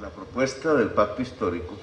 la propuesta del pacto histórico,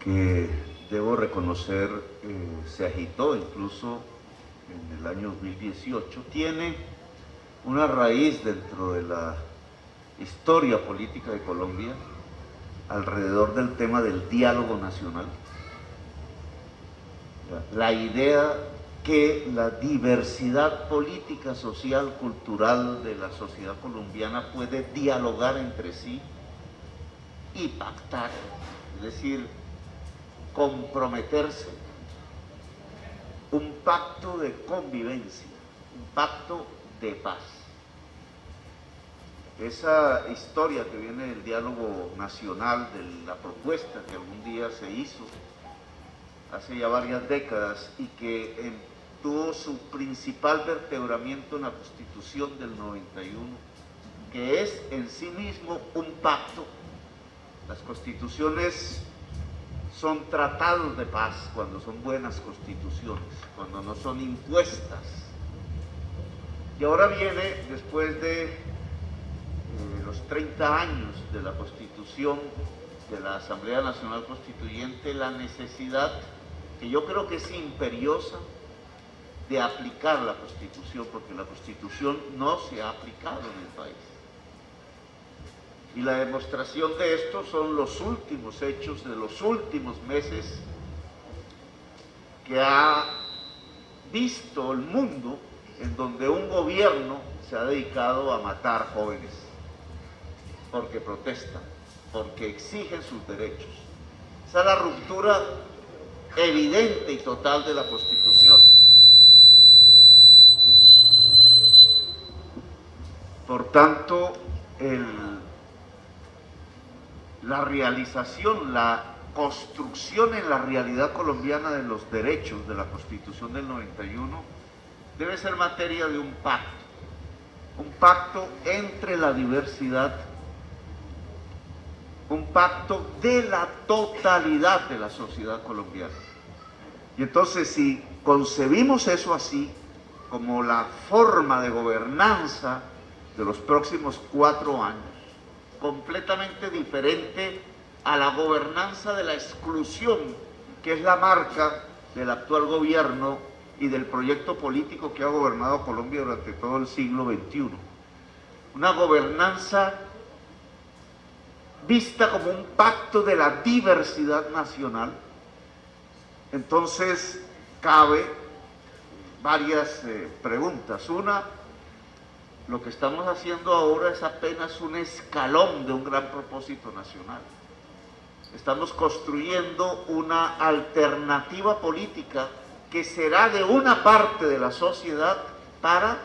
que debo reconocer eh, se agitó incluso en el año 2018, tiene una raíz dentro de la historia política de Colombia alrededor del tema del diálogo nacional. La idea que la diversidad política, social, cultural de la sociedad colombiana puede dialogar entre sí y pactar, es decir, comprometerse, un pacto de convivencia, un pacto de paz. Esa historia que viene del diálogo nacional, de la propuesta que algún día se hizo hace ya varias décadas y que en tuvo su principal vertebramiento en la Constitución del 91, que es en sí mismo un pacto. Las constituciones son tratados de paz cuando son buenas constituciones, cuando no son impuestas. Y ahora viene, después de eh, los 30 años de la constitución de la Asamblea Nacional Constituyente, la necesidad, que yo creo que es imperiosa, de aplicar la Constitución, porque la Constitución no se ha aplicado en el país. Y la demostración de esto son los últimos hechos de los últimos meses que ha visto el mundo en donde un gobierno se ha dedicado a matar jóvenes porque protestan, porque exigen sus derechos. Esa es la ruptura evidente y total de la Constitución. Por tanto, la realización, la construcción en la realidad colombiana de los derechos de la Constitución del 91 debe ser materia de un pacto, un pacto entre la diversidad, un pacto de la totalidad de la sociedad colombiana. Y entonces si concebimos eso así, como la forma de gobernanza de los próximos cuatro años, completamente diferente a la gobernanza de la exclusión, que es la marca del actual gobierno y del proyecto político que ha gobernado Colombia durante todo el siglo XXI. Una gobernanza vista como un pacto de la diversidad nacional. Entonces, cabe varias eh, preguntas. Una, lo que estamos haciendo ahora es apenas un escalón de un gran propósito nacional. Estamos construyendo una alternativa política que será de una parte de la sociedad para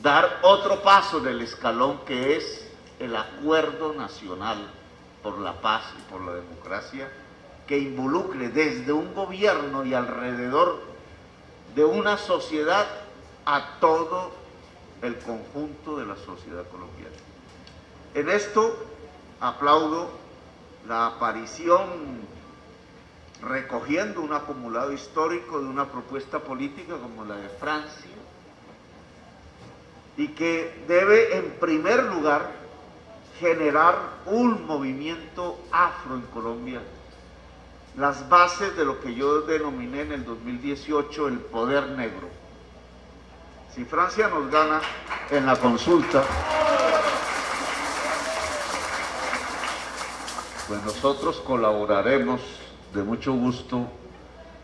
dar otro paso en el escalón que es el acuerdo nacional por la paz y por la democracia que involucre desde un gobierno y alrededor de una sociedad a todo el conjunto de la sociedad colombiana. En esto aplaudo la aparición recogiendo un acumulado histórico de una propuesta política como la de Francia y que debe en primer lugar generar un movimiento afro en Colombia, las bases de lo que yo denominé en el 2018 el poder negro si Francia nos gana en la consulta, pues nosotros colaboraremos de mucho gusto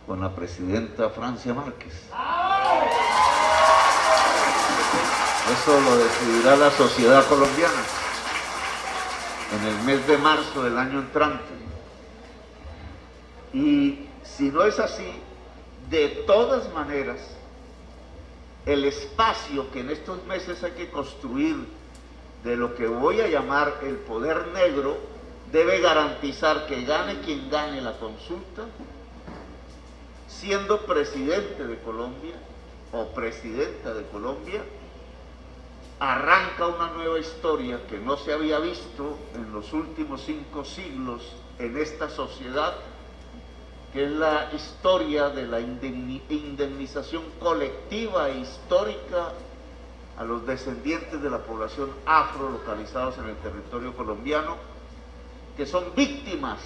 con la presidenta Francia Márquez. Eso lo decidirá la sociedad colombiana en el mes de marzo del año entrante. Y si no es así, de todas maneras, el espacio que en estos meses hay que construir de lo que voy a llamar el poder negro debe garantizar que gane quien gane la consulta, siendo presidente de Colombia o presidenta de Colombia, arranca una nueva historia que no se había visto en los últimos cinco siglos en esta sociedad que es la historia de la indemnización colectiva e histórica a los descendientes de la población afro localizados en el territorio colombiano, que son víctimas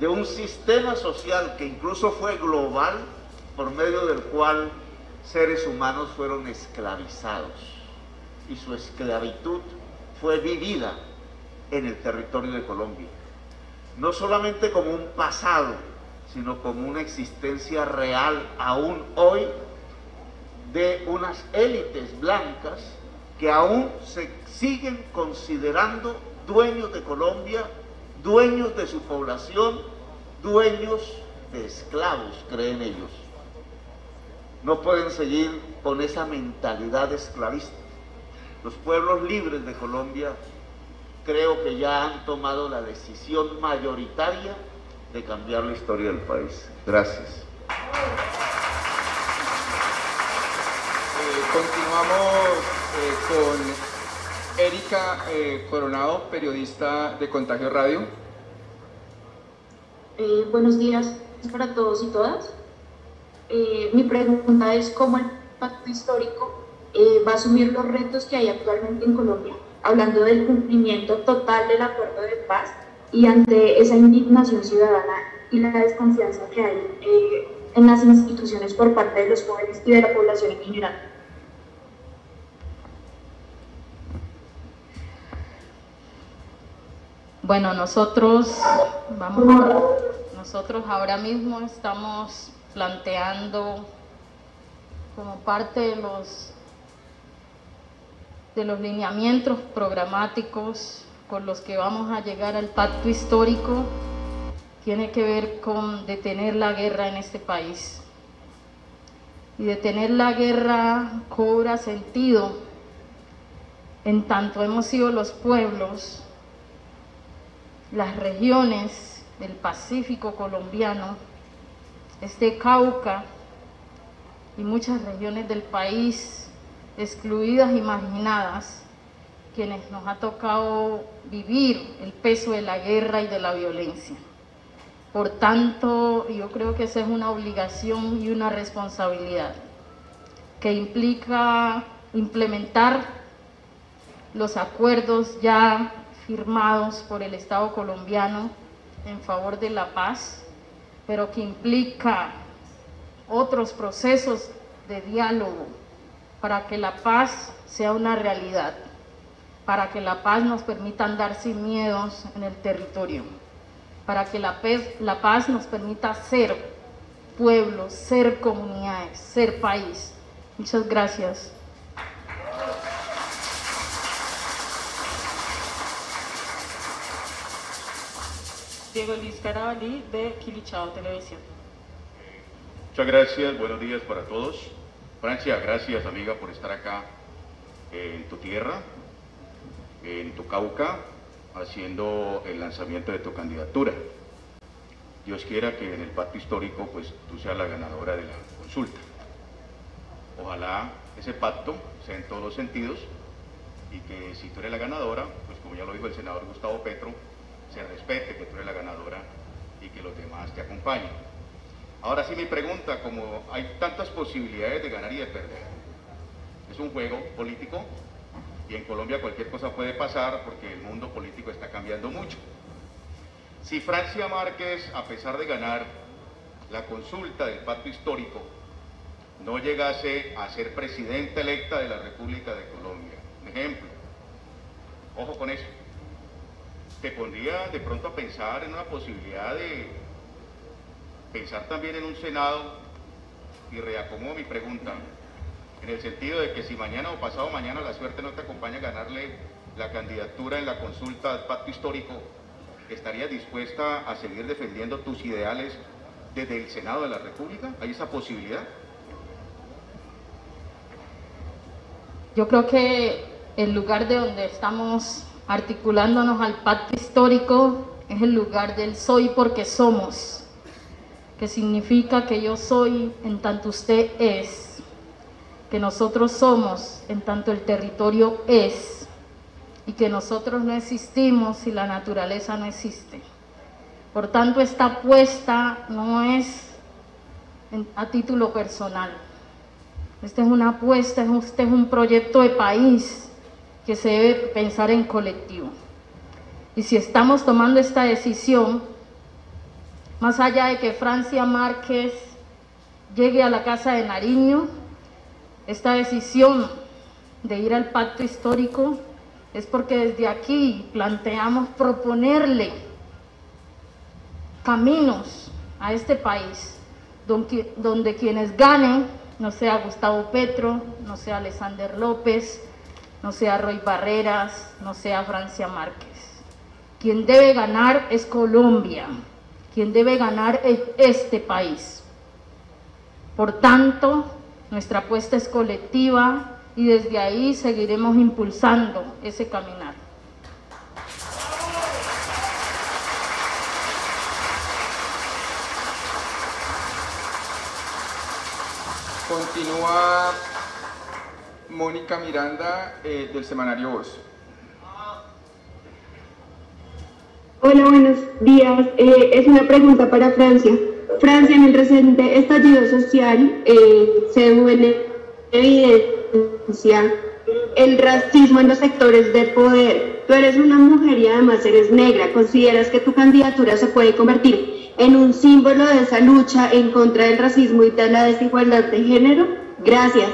de un sistema social que incluso fue global, por medio del cual seres humanos fueron esclavizados y su esclavitud fue vivida en el territorio de Colombia. No solamente como un pasado, sino como una existencia real aún hoy de unas élites blancas que aún se siguen considerando dueños de Colombia, dueños de su población, dueños de esclavos, creen ellos. No pueden seguir con esa mentalidad esclavista. Los pueblos libres de Colombia creo que ya han tomado la decisión mayoritaria de cambiar la historia del país. Gracias. Eh, continuamos eh, con Erika eh, Coronado, periodista de Contagio Radio. buenos días para todos y todas. mi pregunta es cómo el pacto histórico va a asumir los retos que hay actualmente en Colombia, hablando del cumplimiento total del acuerdo de paz y ante esa indignación ciudadana y la desconfianza que hay en las instituciones por parte de los jóvenes y de la población en general. Bueno, nosotros vamos nosotros ahora mismo estamos planteando como parte de los de los lineamientos programáticos con los que vamos a llegar al pacto histórico tiene que ver con detener la guerra en este país. Y detener la guerra cobra sentido en tanto hemos sido los pueblos las regiones del Pacífico colombiano, este Cauca y muchas regiones del país excluidas y marginadas, quienes nos ha tocado vivir el peso de la guerra y de la violencia. Por tanto, yo creo que esa es una obligación y una responsabilidad que implica implementar los acuerdos ya firmados por el Estado colombiano en favor de la paz, pero que implica otros procesos de diálogo para que la paz sea una realidad, para que la paz nos permita andar sin miedos en el territorio, para que la paz, la paz nos permita ser pueblo, ser comunidades, ser país. Muchas gracias. Diego Luis Carabalí de Quilichao Televisión. Muchas gracias, buenos días para todos. Francia, gracias amiga por estar acá en tu tierra, en tu Cauca, haciendo el lanzamiento de tu candidatura. Dios quiera que en el pacto histórico pues tú seas la ganadora de la consulta. Ojalá ese pacto sea en todos los sentidos y que si tú eres la ganadora, pues como ya lo dijo el senador Gustavo Petro, se respete que tú eres la ganadora y que los demás te acompañen. Ahora sí mi pregunta, como hay tantas posibilidades de ganar y de perder, es un juego político y en Colombia cualquier cosa puede pasar porque el mundo político está cambiando mucho. Si Francia Márquez, a pesar de ganar la consulta del pacto histórico, no llegase a ser presidenta electa de la República de Colombia, un ejemplo, ojo con eso, te pondría de pronto a pensar en una posibilidad de pensar también en un Senado y reacomodo mi pregunta, en el sentido de que si mañana o pasado mañana la suerte no te acompaña a ganarle la candidatura en la consulta al pacto histórico, ¿estarías dispuesta a seguir defendiendo tus ideales desde el Senado de la República? ¿Hay esa posibilidad? Yo creo que el lugar de donde estamos articulándonos al pacto histórico, es el lugar del soy porque somos, que significa que yo soy en tanto usted es, que nosotros somos en tanto el territorio es, y que nosotros no existimos si la naturaleza no existe. Por tanto, esta apuesta no es a título personal, Esta es una apuesta, este es un proyecto de país que se debe pensar en colectivo. Y si estamos tomando esta decisión, más allá de que Francia Márquez llegue a la Casa de Nariño, esta decisión de ir al pacto histórico es porque desde aquí planteamos proponerle caminos a este país donde, donde quienes ganen no sea Gustavo Petro, no sea Alexander López, no sea Roy Barreras, no sea Francia Márquez. Quien debe ganar es Colombia, quien debe ganar es este país. Por tanto, nuestra apuesta es colectiva y desde ahí seguiremos impulsando ese caminar. Continúa Mónica Miranda eh, del semanario Voz. Hola, buenos días. Eh, es una pregunta para Francia. Francia, en el reciente estallido social eh, se en evidencia el racismo en los sectores de poder. Tú eres una mujer y además eres negra. ¿Consideras que tu candidatura se puede convertir en un símbolo de esa lucha en contra del racismo y de la desigualdad de género? Gracias.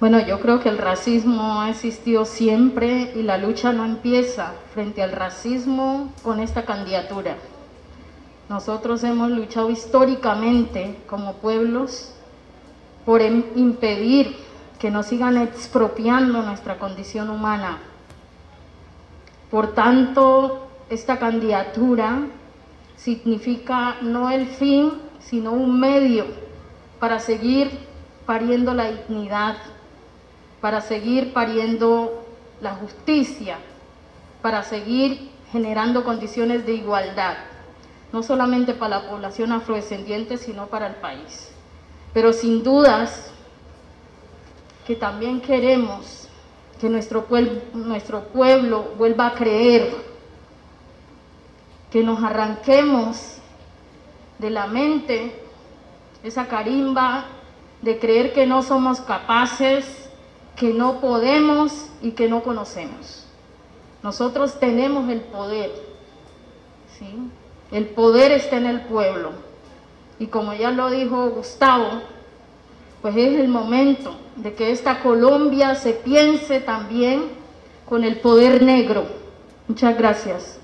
Bueno, yo creo que el racismo ha existido siempre y la lucha no empieza frente al racismo con esta candidatura. Nosotros hemos luchado históricamente como pueblos por impedir que nos sigan expropiando nuestra condición humana, por tanto, esta candidatura significa no el fin, sino un medio para seguir pariendo la dignidad, para seguir pariendo la justicia, para seguir generando condiciones de igualdad, no solamente para la población afrodescendiente, sino para el país. Pero sin dudas que también queremos que nuestro pueblo, vuelva a creer, que nos arranquemos de la mente esa carimba de creer que no somos capaces, que no podemos y que no conocemos. Nosotros tenemos el poder. El poder está en el pueblo. Y como ya lo dijo Gustavo, pues es el momento de que esta Colombia se piense también con el poder negro. Muchas gracias.